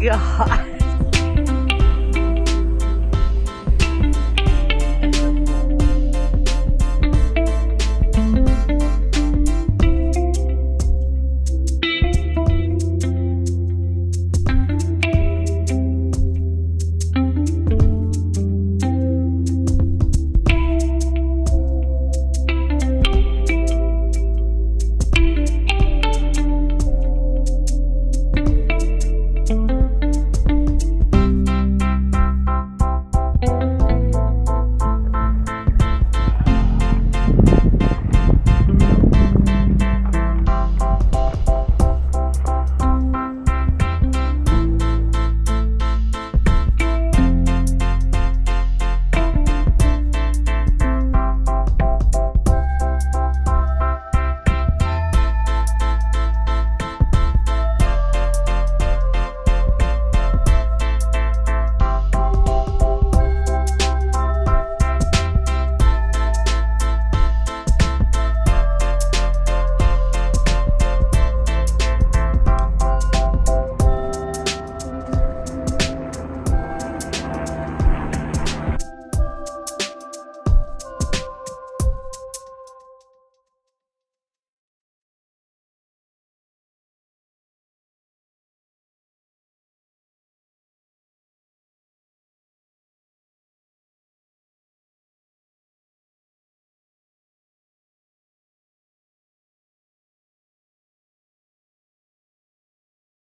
god.